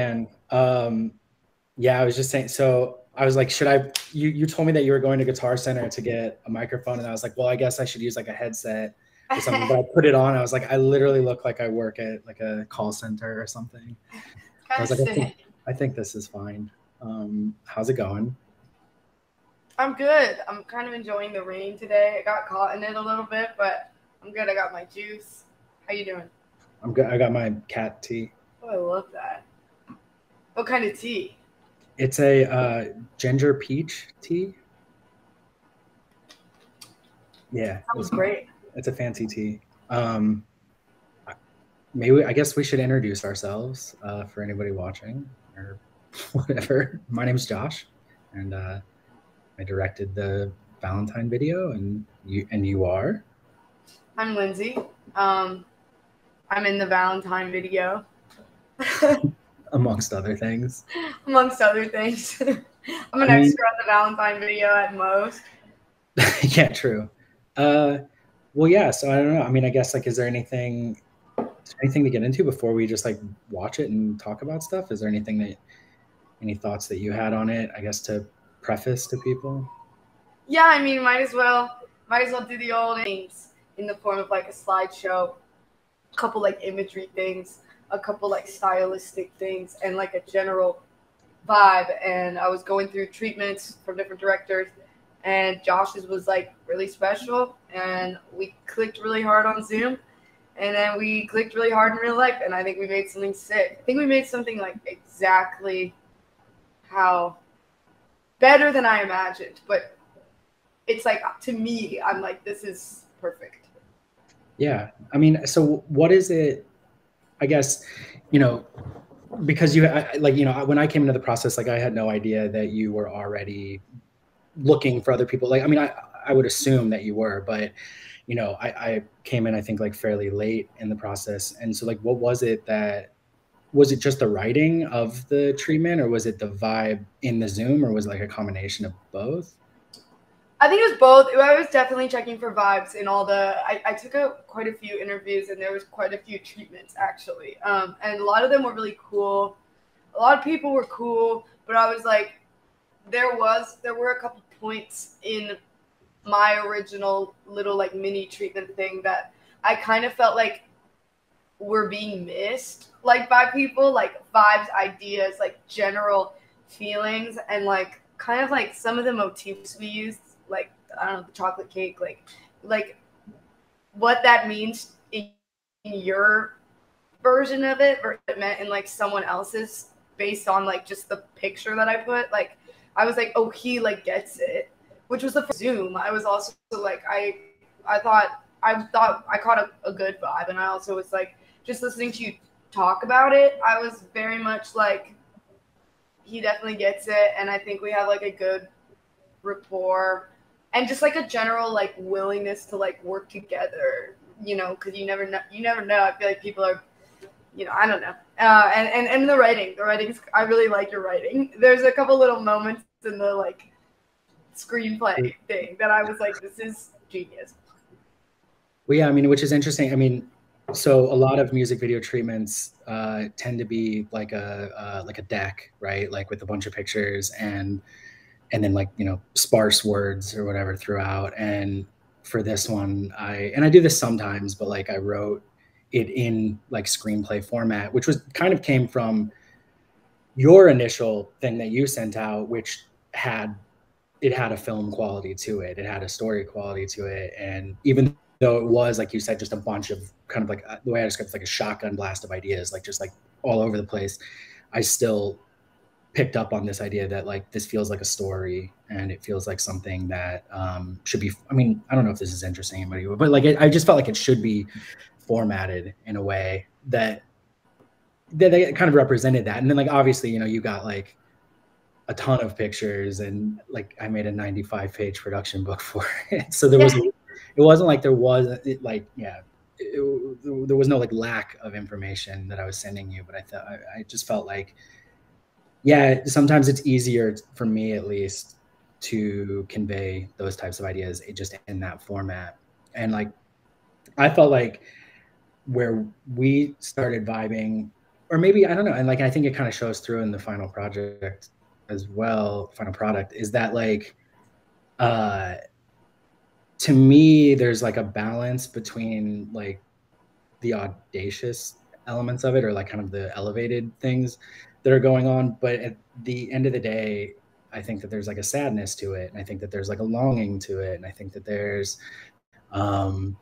And um, yeah, I was just saying. So I was like, should I? You you told me that you were going to Guitar Center to get a microphone, and I was like, well, I guess I should use like a headset or something. but I put it on. I was like, I literally look like I work at like a call center or something. I was like, I think, I think this is fine. Um, how's it going? I'm good. I'm kind of enjoying the rain today. I got caught in it a little bit, but I'm good. I got my juice. How you doing? I'm good. I got my cat tea. Oh, I love that. What kind of tea? It's a uh, ginger peach tea. Yeah, that was great. It's a fancy tea. Um, maybe I guess we should introduce ourselves uh, for anybody watching or whatever. My name's Josh, and uh, I directed the Valentine video, and you and you are. I'm Lindsey. Um, I'm in the Valentine video. Amongst other things. Amongst other things. I'm an I mean, extra on the Valentine video at most. yeah, true. Uh, well, yeah. So I don't know. I mean, I guess like, is there anything, is there anything to get into before we just like watch it and talk about stuff? Is there anything that, any thoughts that you had on it? I guess to preface to people. Yeah, I mean, might as well, might as well do the old things in the form of like a slideshow, a couple like imagery things, a couple like stylistic things, and like a general vibe. And I was going through treatments from different directors and Josh's was like really special. And we clicked really hard on Zoom, and then we clicked really hard in real life. And I think we made something sick. I think we made something like exactly how better than I imagined. But it's like to me, I'm like, this is perfect. Yeah, I mean, so what is it? I guess you know because you like you know when I came into the process, like I had no idea that you were already looking for other people. Like i mean i i would assume that you were but you know i i came in i think like fairly late in the process. And so like what was it that was it just the writing of the treatment or was it the vibe in the zoom or was it like a combination of both I think it was both. I was definitely checking for vibes in all the. I, I took a, quite a few interviews and there was quite a few treatments actually, um, and a lot of them were really cool. A lot of people were cool, but I was like, there was there were a couple points in my original little like mini treatment thing that I kind of felt like were being missed like by people like vibes ideas like general feelings and like kind of like some of the motifs we used like I don't know the chocolate cake like like what that means in, your version of it or it meant in like someone else's based on like just the picture that I put like I was like, oh, he like gets it, which was the Zoom. I was also like, I, I thought, I thought I caught a, a good vibe, and I also was like, just listening to you talk about it, I was very much like, he definitely gets it, and I think we have like a good rapport, and just like a general like willingness to like work together, you know, because you never know, you never know. I feel like people are you know, I don't know. Uh, and, and, and the writing, the writing's, I really like your writing. There's a couple little moments in the like screenplay thing that I was like, this is genius. Well, yeah, I mean, which is interesting. I mean, so a lot of music video treatments uh, tend to be like a uh, like a deck, right? Like with a bunch of pictures and and then like you know sparse words or whatever throughout. And for this one, I and I do this sometimes, but like I wrote it in like screenplay format, which was kind of came from your initial thing that you sent out, which had it had a film quality to it, it had a story quality to it, and even though it was like you said, just a bunch of kind of like uh, the way I described it, like a shotgun blast of ideas, like just like all over the place, I still picked up on this idea that like this feels like a story and it feels like something that um, should be i mean i don't know if this is interesting anybody but like it, i just felt like it should be formatted in a way that that they kind of represented that. And then like obviously, you know, you got like a ton of pictures and like I made a 95 page production book for it. So there yeah. was it wasn't like there was it, like yeah, it, there was no like lack of information that I was sending you, but I thought I, I just felt like yeah, sometimes it's easier for me at least to convey those types of ideas just in that format. And like I felt like where we started vibing or maybe I don't know. And like I think it kind of shows through in the final project as well. Final product is that like, uh, to me, there's like a balance between like the audacious elements of it, or like kind of the elevated things that are going on. But at the end of the day, I think that there's like a sadness to it, and I think that there's like a longing to it, and I think that there's um,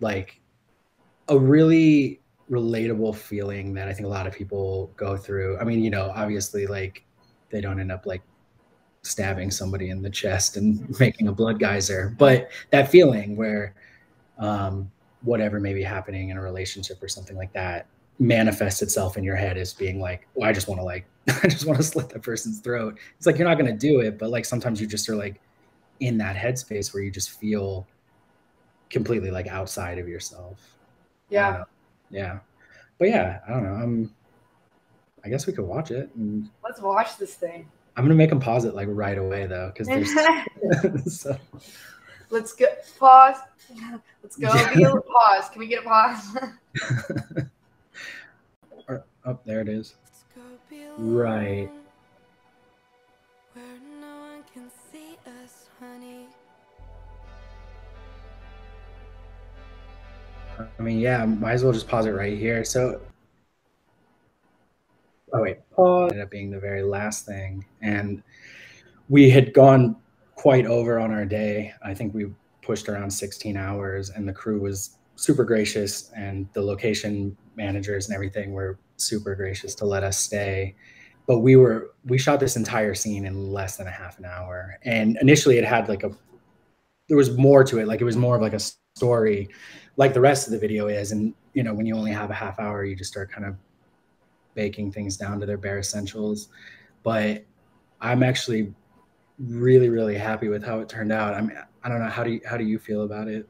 like a really relatable feeling that I think a lot of people go through. I mean, you know, obviously, like they don't end up like stabbing somebody in the chest and making a blood geyser, but that feeling where um, whatever may be happening in a relationship or something like that manifests itself in your head as being like, well, I just want to like, I just want to slit that person's throat. It's like you're not going to do it, but like sometimes you just are like in that headspace where you just feel completely like outside of yourself. Yeah. Uh, yeah. But yeah, I don't know. I'm. I guess we could watch it. And Let's watch this thing. I'm gonna make them pause it like right away though, because there's. so. Let's get pause. Let's go. Yeah. pause. Can we get a pause? Oh, there it is. Right. I mean, yeah, might as well just pause it right here. So, oh wait, pause ended up being the very last thing, and we had gone quite over on our day. I think we pushed around 16 hours, and the crew was super gracious, and the location managers and everything were super gracious to let us stay. But we were we shot this entire scene in less than a half an hour, and initially it had like a there was more to it, like it was more of like a story like the rest of the video is. And, you know, when you only have a half hour, you just start kind of baking things down to their bare essentials. But I'm actually really, really happy with how it turned out. I'm, I don't know. How do you, how do you feel about it?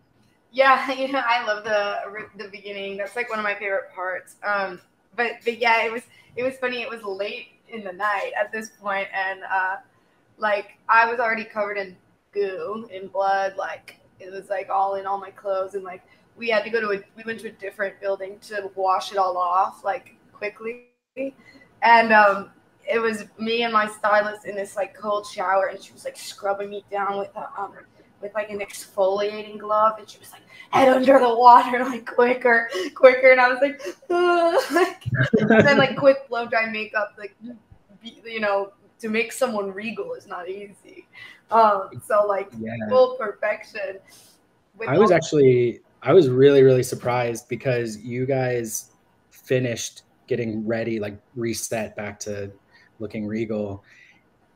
Yeah, you know, I love the the beginning. That's like one of my favorite parts. Um, but but yeah, it was it was funny. It was late in the night at this point, and uh, like I was already covered in goo, in blood. Like it was like all in all my clothes, and like we had to go to a we went to a different building to wash it all off like quickly and um it was me and my stylist in this like cold shower and she was like scrubbing me down with a um with like an exfoliating glove and she was like head under the water like quicker quicker and i was like, like then like quick blow dry makeup like you know to make someone regal is not easy um so like yeah. full perfection i was actually I was really, really surprised because you guys finished getting ready, like reset back to looking regal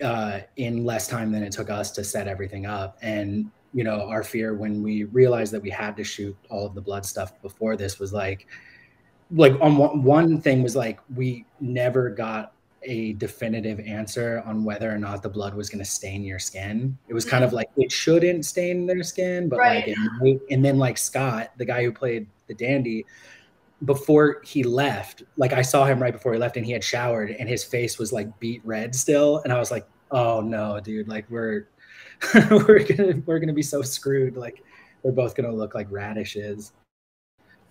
uh, in less time than it took us to set everything up. And, you know, our fear when we realized that we had to shoot all of the blood stuff before this was like, like on one, one thing was like, we never got a definitive answer on whether or not the blood was going to stain your skin. It was kind of mm. like it shouldn't stain their skin, but right. like it, and then like Scott, the guy who played the dandy, before he left, like I saw him right before he left and he had showered and his face was like beet red still and I was like, "Oh no, dude, like we're we're going to we're to be so screwed like we're both going to look like radishes."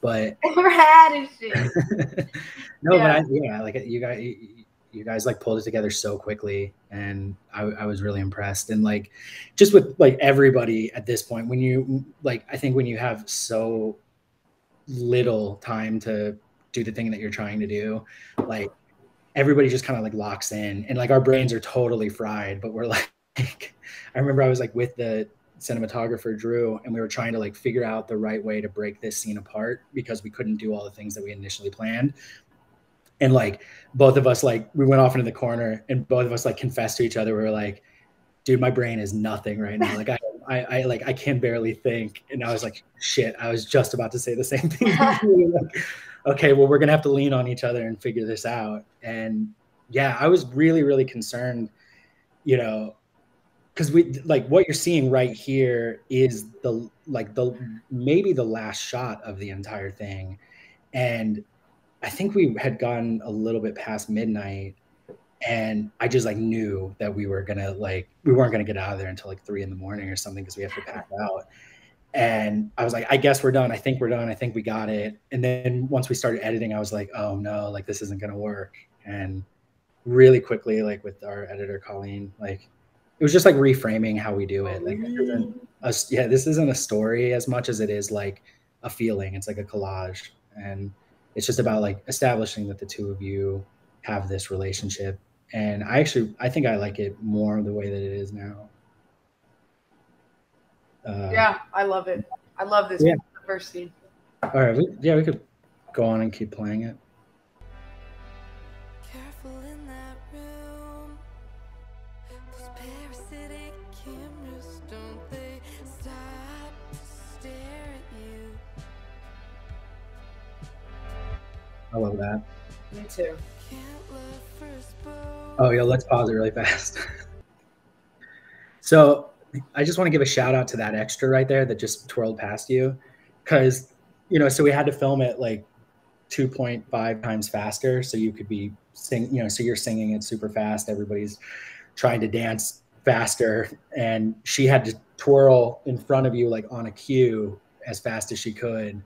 But radishes. no, yeah. but I, yeah, like you guys you guys like pulled it together so quickly and I, I, was really impressed and like just with like everybody at this point when you like i think when you have so little time to do the thing that you're trying to do. Like everybody just kind of like locks in and like our brains are totally fried but we're like i remember i was like with the cinematographer drew and we were trying to like figure out the right way to break this scene apart because we couldn't do all the things that we initially planned. And like both of us like we went off into the corner and both of us like confessed to each other. We were like dude my brain is nothing right now. Like I, I i, like i can barely think. And i was like shit i was just about to say the same thing like, okay well we're gonna have to lean on each other and figure this out. And yeah i was really really concerned you know because we like what you're seeing right here is the like the maybe the last shot of the entire thing. And I think we had gone a little bit past midnight and I just like knew that we were gonna like we weren't gonna get out of there until like three in the morning or something because we have to pack out. and I was like, I guess we're done. I think we're done. I think we got it. And then once we started editing, I was like, oh no, like this isn't gonna work. And really quickly, like with our editor Colleen, like it was just like reframing how we do it. Like this a, yeah, this isn't a story as much as it is like a feeling. It's like a collage. And it's just about like establishing that the two of you have this relationship. And I actually I think I like it more the way that it is now. Uh, yeah, I love it. I love this yeah. first scene. All right, we, yeah, we could go on and keep playing it. I love that. Me too. Oh yeah, let's pause it really fast. so I just want to give a shout out to that extra right there that just twirled past you, because you know, so we had to film it like 2.5 times faster, so you could be sing, you know, so you're singing it super fast. Everybody's trying to dance faster, and she had to twirl in front of you like on a cue as fast as she could.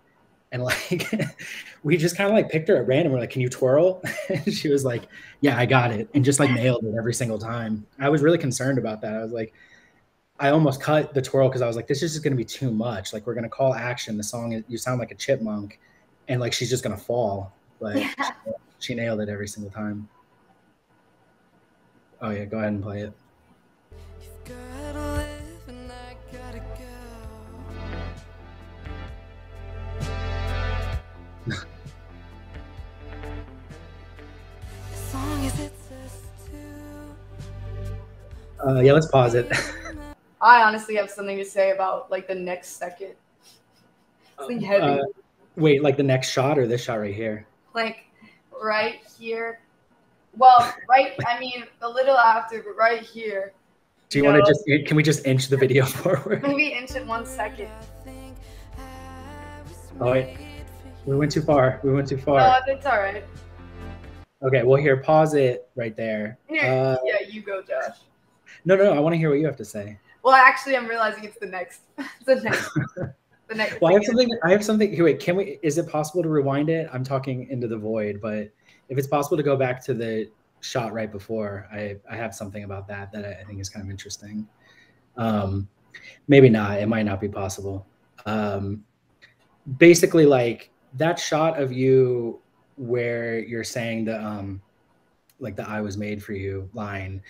And like, we just kind of like picked her at random. We're like, "Can you twirl?" and she was like, "Yeah, I got it," and just like nailed it every single time. I was really concerned about that. I was like, I almost cut the twirl because I was like, this is just going to be too much. Like, we're going to call action. The song, you sound like a chipmunk, and like she's just going to fall. But yeah. she, she, nailed it every single time. Oh yeah, go ahead and play it. Uh, yeah, let's pause it. I honestly have something to say about like the next second. Something uh, heavy. Uh, wait, like the next shot or this shot right here? Like right here. Well, right. I mean, a little after, but right here. Do you, you want to just? Can we just inch the video forward? Maybe inch it one second. Oh wait, we went too far. We went too far. No, it's all right. Okay, well here, pause it right there. Here, uh, yeah, you go, Josh. No, no, no. I want to hear what you have to say. Well, actually, I'm realizing it's the next. the next. the next. well, I have something. I have something. Here, wait. Can we? Is it possible to rewind it? I'm talking into the void, but if it's possible to go back to the shot right before, I I have something about that that I, think is kind of interesting. Um, maybe not. It might not be possible. Um, basically, like that shot of you where you're saying the um, like the "I was made for you" line.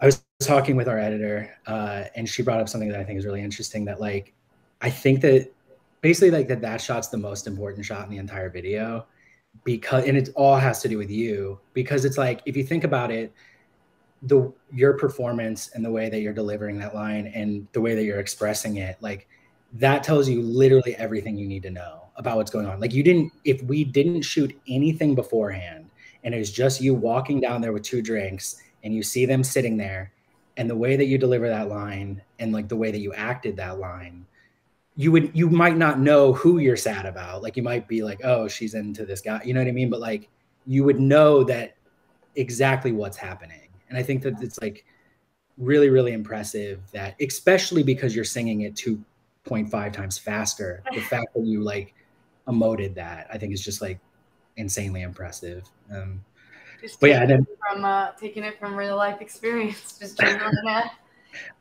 I was talking with our editor, uh, and she brought up something that I think is really interesting. That like, I think that basically like that that shot's the most important shot in the entire video because and it all has to do with you because it's like if you think about it the your performance and the way that you're delivering that line and the way that you're expressing it like that tells you literally everything you need to know about what's going on. Like you didn't if we didn't shoot anything beforehand and it was just you walking down there with two drinks and you see them sitting there and the way that you deliver that line and like the way that you acted that line you would you might not know who you're sad about. Like you might be like oh she's into this guy you know what i mean? But like you would know that exactly what's happening. And i think that it's like really really impressive that especially because you're singing it 2.5 times faster the fact that you like emoted that i think is just like insanely impressive um just but yeah, then, from uh, taking it from real life experience, just that.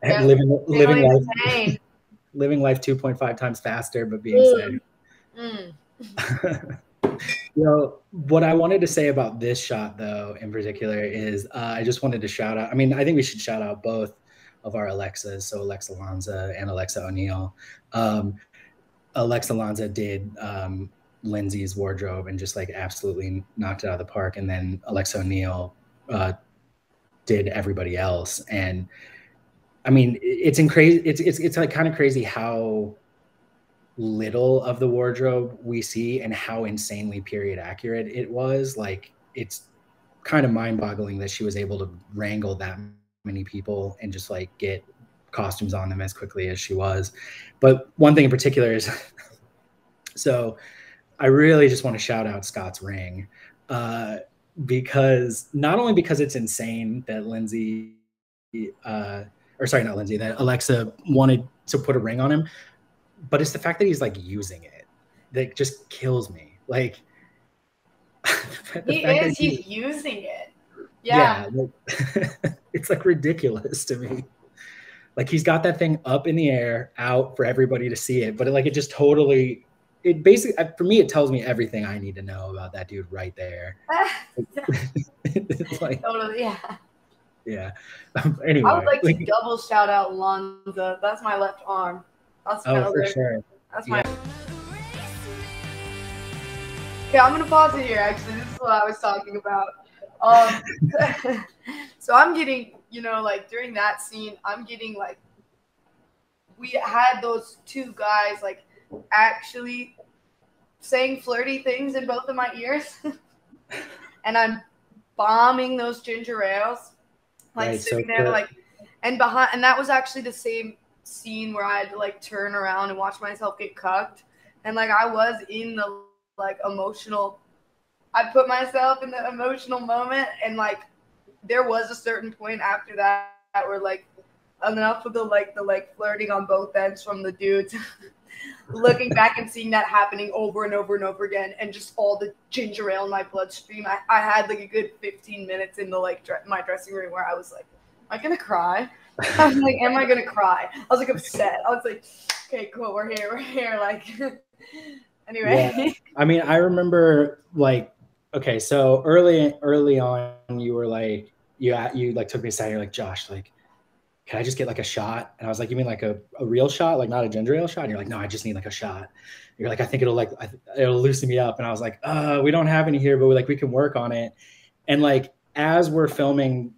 Yeah, living living life, living life two point five times faster, but being mm. safe. Mm. you know what I wanted to say about this shot, though, in particular, is uh, I just wanted to shout out. I mean, I think we should shout out both of our Alexas, so Alexa Lanza and Alexa O'Neill. Um, Alexa Lanza did um, Lindsey's wardrobe and just like absolutely knocked it out of the park. And then Alexa O'Neill uh, did everybody else. And I mean, it's in crazy. It's it's it's like kind of crazy how little of the wardrobe we see and how insanely period accurate it was. Like it's kind of mind boggling that she was able to wrangle that many people and just like get costumes on them as quickly as she was. But one thing in particular is so I really just want to shout out Scott's ring uh, because not only because it's insane that Lindsey, uh, or sorry, not Lindsey, that Alexa wanted to put a ring on him, but it's the fact that he's like using it that just kills me. Like he is. He's using it. Yeah. yeah like, it's like ridiculous to me. Like he's got that thing up in the air, out for everybody to see it, but it, like it just totally. It basically, for me, it tells me everything I need to know about that dude right there. like, totally, yeah. Yeah. Um, anyway, I would like, like to double shout out Lanza. That's my left arm. That's oh, for sure. That's my. Yeah. Okay, I'm gonna pause it here. Actually, this is what I was talking about. Um, so I'm getting, you know, like during that scene, I'm getting like, we had those two guys like actually saying flirty things in both of my ears, and I'm bombing those ginger ales, like right, sitting so there, like, and behind, and that was actually the same scene where I had to like turn around and watch myself get cucked, and like I was in the like emotional I put myself in the emotional moment and like there was a certain point after that where like enough of the like the like flirting on both ends from the dudes looking back and seeing that happening over and over and over again and just all the ginger ale in my bloodstream I, I had like a good 15 minutes in the like dre- my dressing room where i was like am i gonna cry i was like am i gonna cry i was like upset i was like okay cool we're here we're here like Anyway. Yeah. I mean, I remember like okay, so early early on you were like you you like took me aside, you're like, Josh, like, can I just get like a shot? And I was like, you mean like a, a real shot, like not a ginger ale shot? And you're like, no, I just need like a shot. You're like, I think it'll like it'll loosen me up. And I was like, uh, we don't have any here, but we like we can work on it. And like as we're filming,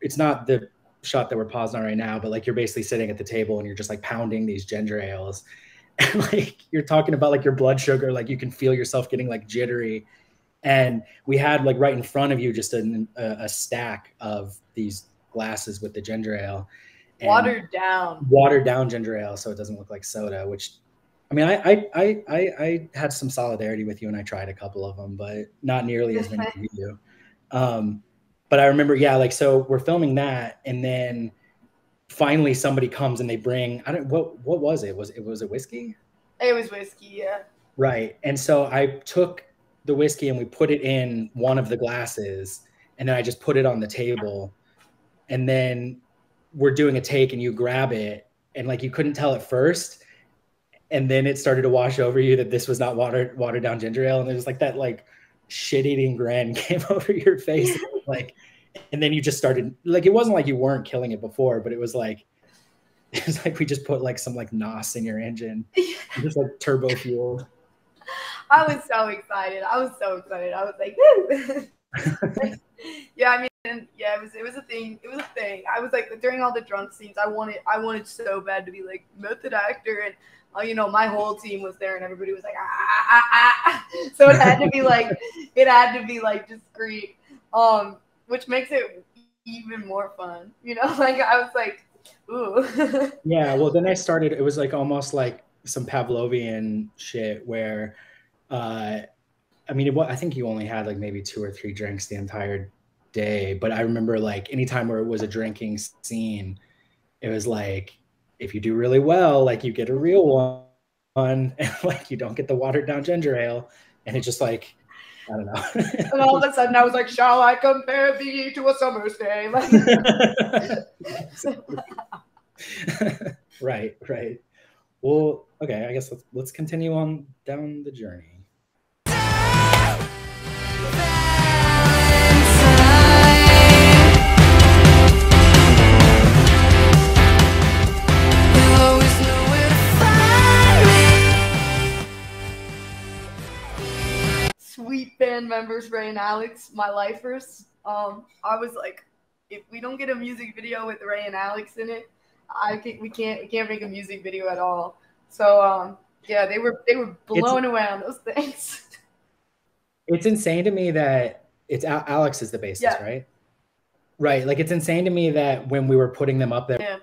it's not the shot that we're paused on right now, but like you're basically sitting at the table and you're just like pounding these ginger ales and like you're talking about like your blood sugar like you can feel yourself getting like jittery and we had like right in front of you just a, a, a stack of these glasses with the ginger ale watered down watered down ginger ale so it doesn't look like soda which i mean i i i i, I had some solidarity with you and i tried a couple of them but not nearly as many as you do um but i remember yeah like so we're filming that and then finally somebody comes and they bring I don't what what was it? Was it was it whiskey? It was whiskey, yeah. Right. And so I took the whiskey and we put it in one of the glasses and then I just put it on the table. And then we're doing a take and you grab it and like you couldn't tell at first. And then it started to wash over you that this was not watered watered down ginger ale. And there's like that like shit eating grin came over your face. like and then you just started like it wasn't like you weren't killing it before, but it was like it was like we just put like some like NOS in your engine, just like turbo fuel. I was so excited. I was so excited. I was like, yeah. I mean, yeah, it was it was a thing. It was a thing. I was like during all the drunk scenes, I wanted I wanted so bad to be like method actor and. Uh, you know, my whole team was there, and everybody was like, ah, ah, ah. ah. so it had to be like, it had to be like discreet. Um, which makes it even more fun. You know, like I was like, ooh. yeah. Well, then I started. It was like almost like some Pavlovian shit where, uh, I mean, it, I think you only had like maybe two or three drinks the entire day, but I remember like anytime where it was a drinking scene, it was like if you do really well, like you get a real one, and like you don't get the watered down ginger ale, and it just like I don't know. and all of a sudden, I was like, "Shall I compare thee to a summer's day?" right, right. Well, okay. I guess let's let's continue on down the journey. Sweet band members, Ray and Alex, my lifers. Um, I was like, if we don't get a music video with Ray and Alex in it, I think we can't we can't make a music video at all. So um, yeah, they were they were blown it's, away on those things. It's insane to me that it's Alex is the bassist, yeah. right? Right. Like it's insane to me that when we were putting them up there. Yeah.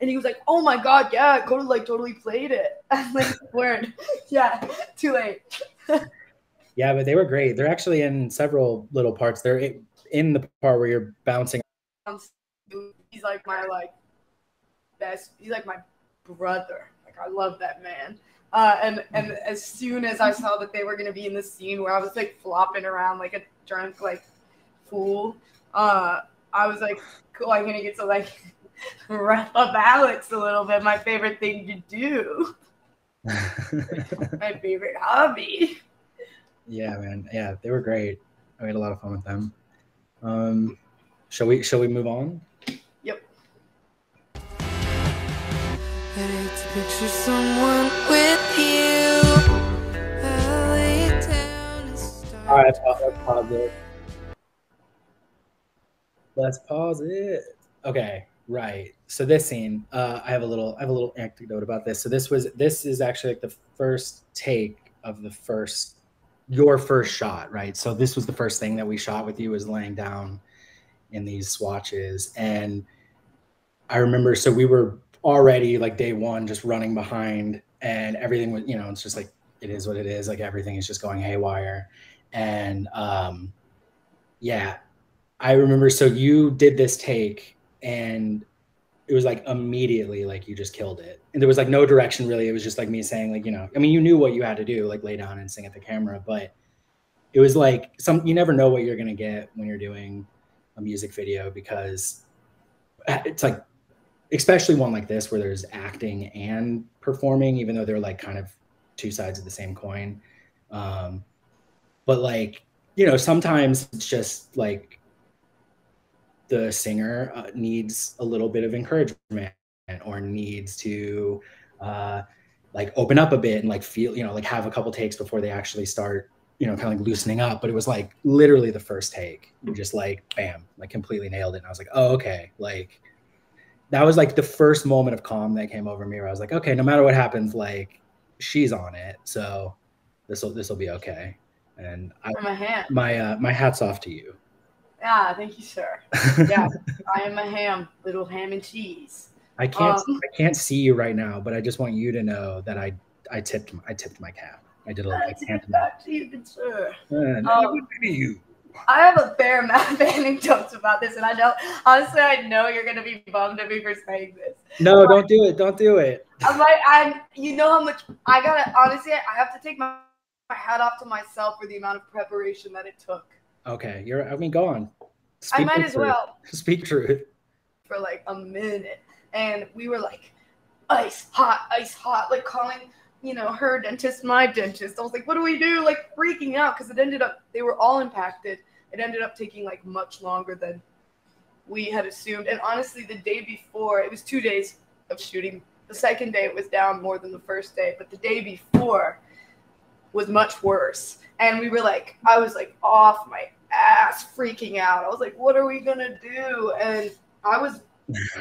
And he was like, "Oh my god, yeah, Coda like totally played it." I'm like, "Word, yeah, too late." Yeah, but they were great. They're actually in several little parts. They're in the part where you're bouncing. He's like my like best. He's like my brother. Like I love that man. Uh, and and as soon as I saw that they were gonna be in the scene where I was like flopping around like a drunk like fool, uh, I was like, cool, I'm gonna get to like wrap up Alex a little bit. My favorite thing to do. My favorite hobby. Yeah, man. Yeah, they were great. I had a lot of fun with them. Um, shall we? Shall we move on? Yep. picture Let's pause it. Let's pause it. Okay, right. So this scene, uh, I have a little, I have a little anecdote about this. So this was, this is actually like the first take of the first, your first shot, right? So this was the first thing that we shot with you was laying down in these swatches, and I remember. So we were already like day one just running behind and everything was you know it's just like it is what it is like everything is just going haywire and um yeah i remember so you did this take and it was like immediately like you just killed it and there was like no direction really it was just like me saying like you know i mean you knew what you had to do like lay down and sing at the camera but it was like some you never know what you're going to get when you're doing a music video because it's like especially one like this where there's acting and performing, even though they're like kind of two sides of the same coin. Um, but like, you know, sometimes it's just like the singer uh, needs a little bit of encouragement or needs to uh, like open up a bit and like feel, you know, like have a couple takes before they actually start, you know, kind of like loosening up. But it was like literally the first take, you just like bam, like completely nailed it. And I was like, oh, okay, like that was like the first moment of calm that came over me where I was like, okay, no matter what happens, like she's on it. So this will this will be okay. And I, my ham. My uh, my hat's off to you. Yeah, thank you, sir. yeah, I am a ham, little ham and cheese. I can't um, I can't see you right now, but I just want you to know that I I tipped I tipped my cap. I did a little like back to you, sir. Uh, um, you. I have a fair amount of anecdotes about this, and I know honestly, I know you're gonna be bummed at me for saying this. No, don't do it. Don't do it. I'm like, I'm. You know how much I gotta. Honestly, I have to take my, my hat off to myself for the amount of preparation that it took. Okay, you're. I mean, go on. Speak I might as truth. well. Speak truth. For like a minute, and we were like, ice hot, ice hot, like calling you know, her dentist, my dentist. I was like, what do we do? Like freaking out because it ended up they were all impacted. It ended up taking like much longer than we had assumed. And honestly, the day before, it was two days of shooting. The second day it was down more than the first day, but the day before was much worse. And we were like, I was like off my ass, freaking out. I was like, what are we gonna do? And I was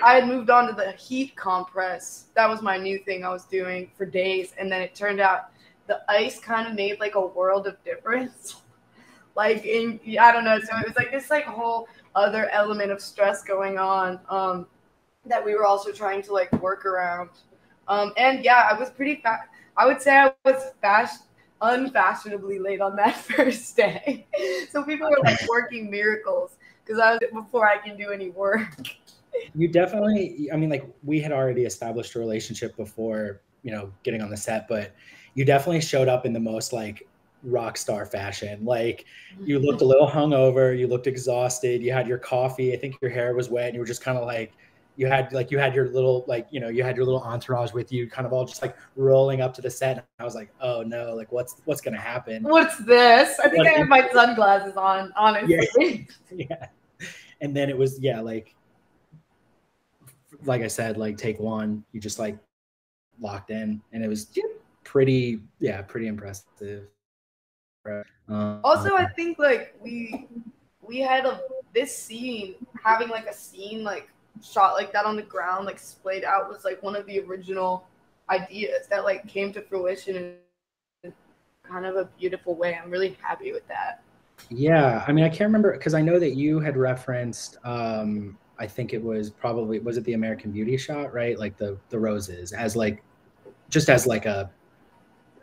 I had moved on to the heat compress. That was my new thing I was doing for days. And then it turned out the ice kind of made like a world of difference. like in I don't know. So it was like this like whole other element of stress going on um, that we were also trying to like work around. Um, and yeah, I was pretty fast. I would say I was fast, unfashionably late on that first day. so people were like working miracles because I was before I can do any work you definitely i mean like we had already established a relationship before you know getting on the set but you definitely showed up in the most like rock star fashion like you looked a little hungover you looked exhausted you had your coffee i think your hair was wet and you were just kind of like you had like you had your little like you know you had your little entourage with you kind of all just like rolling up to the set and i was like oh no like what's what's gonna happen? What's this? I think what, i have my sunglasses on honestly. Yeah, yeah. And then it was yeah like like I said, like take one, you just like locked in, and it was pretty, yeah, pretty impressive. Um, also, I think like we we had a this scene having like a scene like shot like that on the ground, like splayed out, was like one of the original ideas that like came to fruition in kind of a beautiful way. I'm really happy with that. Yeah, I mean, I can't remember because I know that you had referenced um, I think it was probably was it the American Beauty shot, right? Like the the roses as like just as like a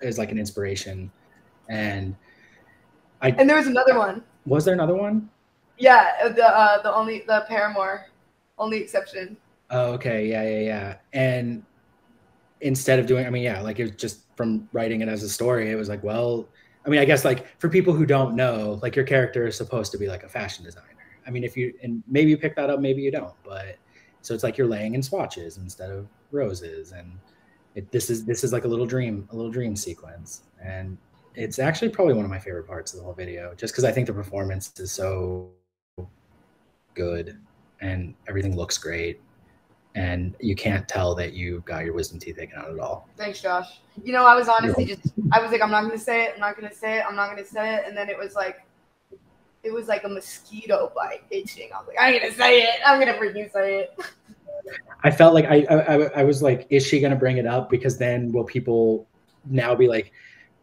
as like an inspiration. And I And there was another one. Was there another one? Yeah, uh, the uh the only the Paramore only exception. Oh, okay. Yeah, yeah, yeah. And instead of doing, I mean, yeah, like it was just from writing it as a story, it was like, well, I mean, I guess like for people who don't know, like your character is supposed to be like a fashion designer. I mean, if you and maybe you pick that up, maybe you don't, but so it's like you're laying in swatches instead of roses, and it, this is this is like a little dream, a little dream sequence, and it's actually probably one of my favorite parts of the whole video, just because I think the performance is so good and everything looks great and you can't tell that you got your wisdom teeth taken out at all. Thanks, Josh. You know, I was honestly just, I was like, I'm not gonna say it. I'm not gonna say it. I'm not gonna say it. And then it was like, it was like a mosquito bite itching. I was like, I'm gonna say it. I'm gonna freaking say it. I felt like I, I, I was like, is she gonna bring it up? Because then will people now be like,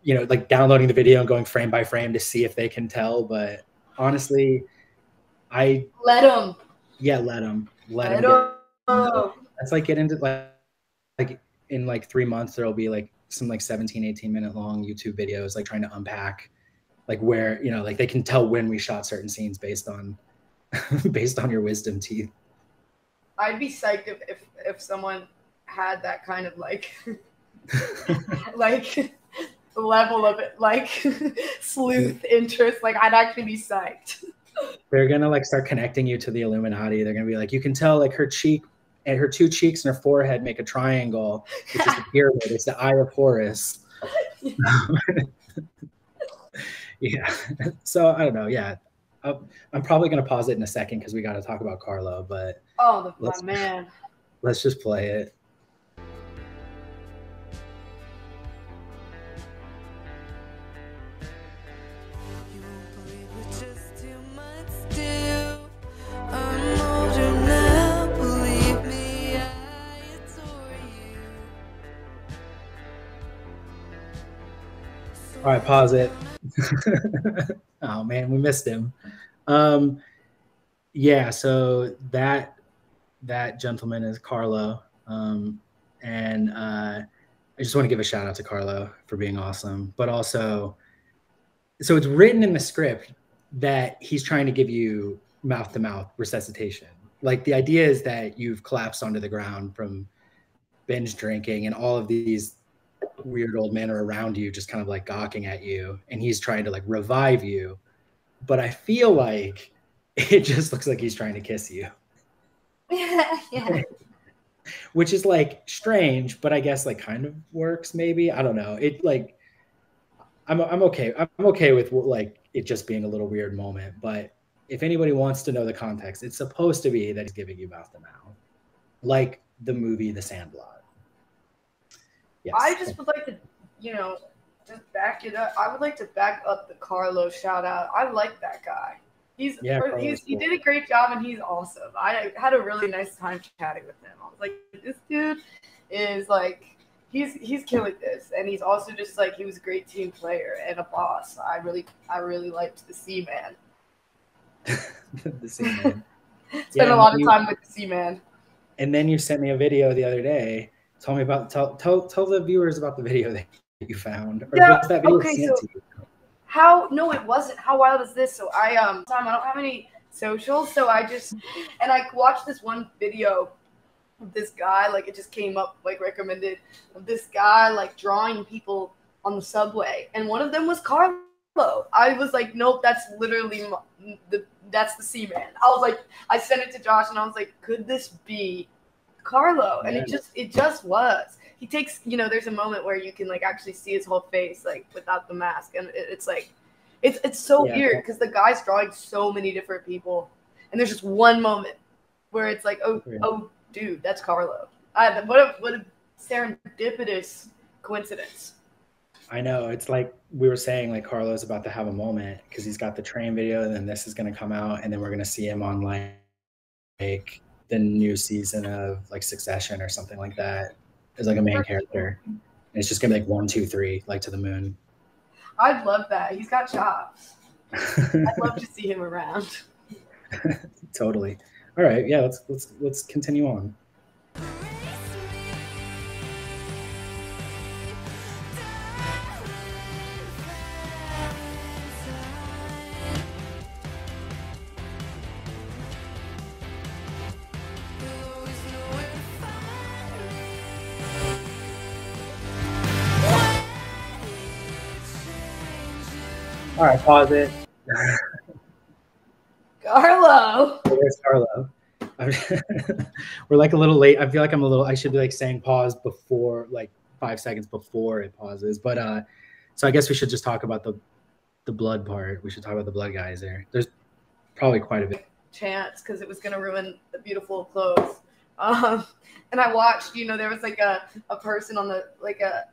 you know, like downloading the video and going frame by frame to see if they can tell? But honestly, I let them. Yeah, let them. Let. Oh. That's like get into like like in like three months there'll be like some like 17, 18 minute long YouTube videos like trying to unpack like where you know like they can tell when we shot certain scenes based on based on your wisdom teeth. I'd be psyched if if, if someone had that kind of like like level of it like sleuth interest. Like I'd actually be psyched. They're gonna like start connecting you to the Illuminati. They're gonna be like, you can tell like her cheek and her two cheeks and her forehead make a triangle, which is the pyramid. It's the eye of Horus. yeah. So I don't know. Yeah. I'm probably going to pause it in a second because we got to talk about Carlo, but oh, the let's, man. Let's just play it. All right, pause it. oh man, we missed him. Um, yeah, so that that gentleman is Carlo, um, and uh, I just want to give a shout out to Carlo for being awesome, but also, so it's written in the script that he's trying to give you mouth to mouth resuscitation. Like the idea is that you've collapsed onto the ground from binge drinking and all of these weird old men are around you just kind of like gawking at you and he's trying to like revive you but i feel like it just looks like he's trying to kiss you. Yeah. Which is like strange but i guess like kind of works maybe. I don't know. It like i'm, I'm okay i'm okay with like it just being a little weird moment but if anybody wants to know the context it's supposed to be that he's giving you mouth to mouth like the movie the sandlot Yes. I just would like to, you know, just back it up. I would like to back up the Carlo's shout out. I like that guy. He's, yeah, he's he did a great job and he's awesome. I had a really nice time chatting with him. I was like, this dude is like he's he's killing this and he's also just like he was a great team player and a boss. I really I really liked the C man. the C man. Spent yeah, a lot of time with the C man. And then you sent me a video the other day Tell me about tell tell tell the viewers about the video that you found. Or yeah, that video okay, so How no, it wasn't. How wild is this? So I um time I don't have any socials, so I just and I watched this one video of this guy, like it just came up like recommended of this guy like drawing people on the subway, and one of them was Carlo. I was like, nope, that's literally the that's the C man. I was like, I sent it to Josh, and I was like, could this be Carlo, and it just it just was. He takes, you know, there's a moment where you can like actually see his whole face like without the mask, and it, it's like, it's it's so yeah, weird because the guy's drawing so many different people, and there's just one moment where it's like, oh yeah. oh dude, that's Carlo. I, what a what a serendipitous coincidence. I know. It's like we were saying, like Carlo's about to have a moment because he's got the train video, and then this is going to come out, and then we're going to see him on like, like the new season of like Succession or something like that as like a main character. And it's just gonna be like one, two, three, like to the moon. I'd love that. He's got chops. I'd love to see him around. totally. All right. Yeah. Let's let's let's continue on. All right, pause it. Carlo. Where's Carlo? We're like a little late. I feel like I'm a little. I should be like saying pause before, like five seconds before it pauses. But uh, so I guess we should just talk about the the blood part. We should talk about the blood geyser. There's probably quite a bit. Chance because it was gonna ruin the beautiful clothes. Um, and I watched. You know, there was like a a person on the like a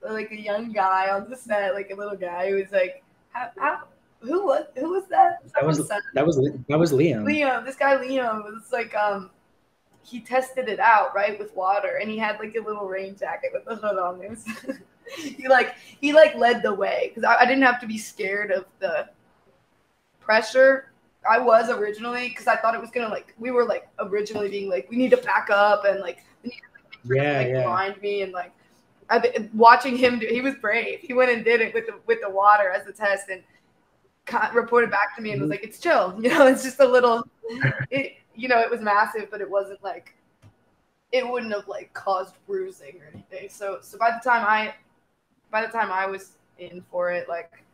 like a young guy on the set, like a little guy who was like, how, how who was who was that? That was that was that was Liam. Liam, this guy Liam was like um he tested it out right with water and he had like a little rain jacket with the hood on it. he like he like led the way because I, I, didn't have to be scared of the pressure. I was originally because I thought it was gonna like we were like originally being like we need to pack up and like we need to like, yeah, like, yeah. blind me and like watching him do he was brave. He went and did it with the with the water as a test and reported back to me and was mm-hmm. like, "It's chill." You know, it's just a little. It you know, it was massive, but it wasn't like it wouldn't have like caused bruising or anything. So so by the time I by the time I was in for it, like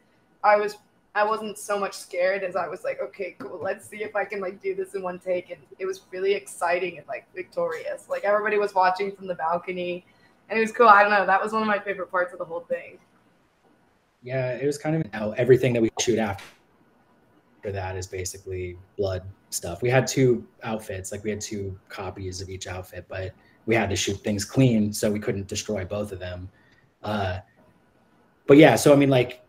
I was I wasn't so much scared as I was like, okay, cool, let's see if I can like do this in one take. And it was really exciting and like victorious. Like everybody was watching from the balcony and it was cool. I don't know. That was one of my favorite parts of the whole thing. Yeah, it was kind of you know, everything that we shoot after that is basically blood stuff. We had two outfits, like we had two copies of each outfit, but we had to shoot things clean, so we couldn't destroy both of them. Uh, but yeah, so I mean, like,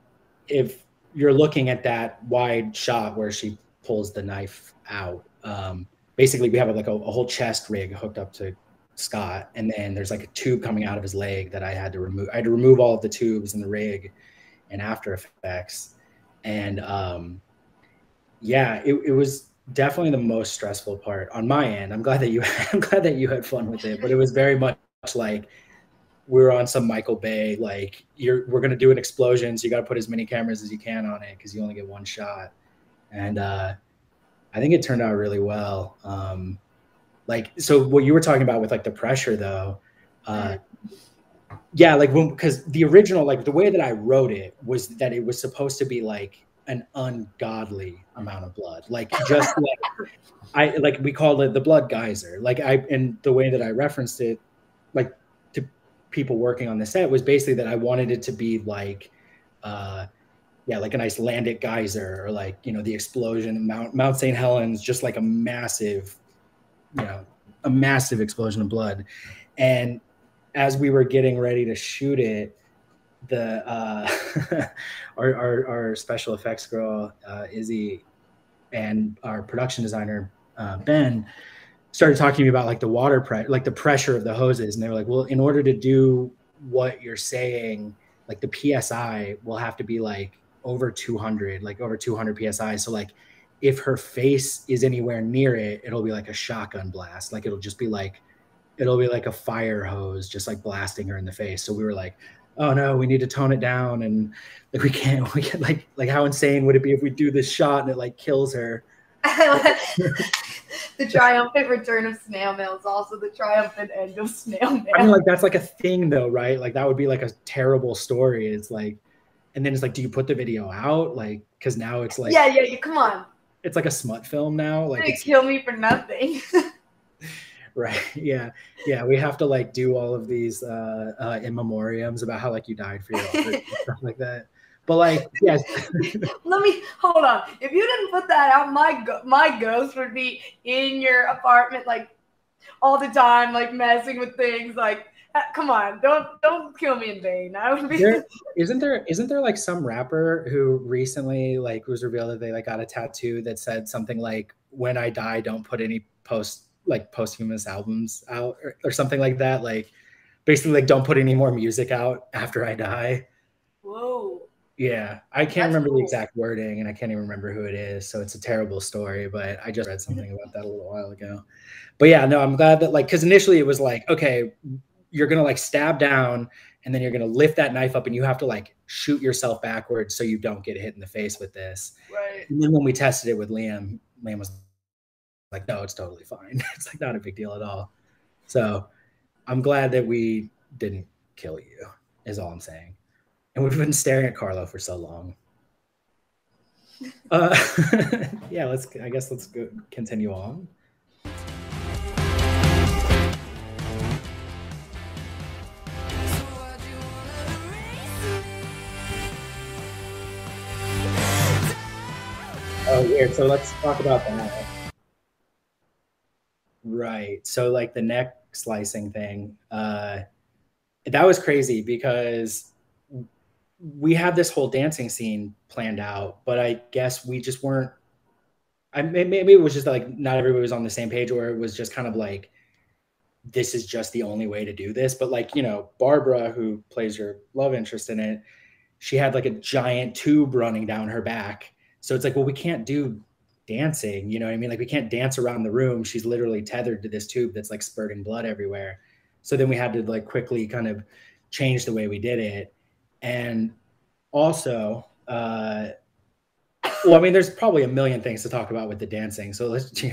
if you're looking at that wide shot where she pulls the knife out, um, basically we have like a, a whole chest rig hooked up to Scott, and then there's like a tube coming out of his leg that I had to remove. I had to remove all of the tubes and the rig and After Effects, and um, yeah, it, it was definitely the most stressful part on my end. I'm glad that you I'm glad that you had fun with it, but it was very much like we are on some Michael Bay like you're we're gonna do an explosion, so you got to put as many cameras as you can on it because you only get one shot, and uh, I think it turned out really well. Um, like so, what you were talking about with like the pressure though. Uh, yeah, like when because the original, like the way that I wrote it was that it was supposed to be like an ungodly amount of blood. Like just like I like we called it the blood geyser. Like I and the way that I referenced it, like to people working on the set was basically that I wanted it to be like uh yeah, like an Icelandic geyser or like, you know, the explosion Mount Mount St. Helens, just like a massive, you know, a massive explosion of blood. And as we were getting ready to shoot it, the uh, our, our, our special effects girl uh, Izzy and our production designer uh, Ben started talking to me about like the water pressure, like the pressure of the hoses, and they were like, "Well, in order to do what you're saying, like the psi will have to be like over 200, like over 200 psi. So like." If her face is anywhere near it, it'll be like a shotgun blast. Like it'll just be like it'll be like a fire hose just like blasting her in the face. So we were like, oh no, we need to tone it down and like we can't we can like like how insane would it be if we do this shot and it like kills her? the triumphant return of snail mail is also the triumphant end of snail mail. I mean, like that's like a thing though, right? Like that would be like a terrible story. It's like, and then it's like, do you put the video out? Like, because now it's like, yeah, yeah, you come on. It's like a smut film now. Like, it's, kill me for nothing. right yeah yeah we have to like do all of these uh, uh in memoriams about how like you died for your stuff like that but like yes let me hold on if you didn't put that out my my ghost would be in your apartment like all the time like messing with things like uh, come on don't don't kill me in vain i would be there, isn't there isn't there like some rapper who recently like was revealed that they like got a tattoo that said something like when i die don't put any post like posthumous albums out or, or something like that. Like basically like don't put any more music out after I die. Whoa. Yeah, I can't That's remember cool. the exact wording, and I can't even remember who it is. So it's a terrible story, but I just read something about that a little while ago. But yeah, no, I'm glad that like because initially it was like, okay, you're gonna like stab down, and then you're gonna lift that knife up, and you have to like shoot yourself backwards so you don't get hit in the face with this. Right. And then when we tested it with Liam, Liam was like, no, it's totally fine. it's like not a big deal at all. So I'm glad that we didn't kill you, is all I'm saying. And we've been staring at Carlo for so long. uh, yeah, let's. I guess let's go continue on. Oh, weird. So let's talk about that. Right. So like the neck slicing thing, uh, that was crazy because we had this whole dancing scene planned out, but I guess we just weren't. I maybe it was just like not everybody was on the same page, or it was just kind of like this is just the only way to do this. But like you know, Barbara, who plays your love interest in it, she had like a giant tube running down her back so it's like, well, we can't do dancing, you know what I mean? Like we can't dance around the room. She's literally tethered to this tube that's like spurting blood everywhere. So then we had to like quickly kind of change the way we did it. And also, uh, well, I mean, there's probably a million things to talk about with the dancing. So let's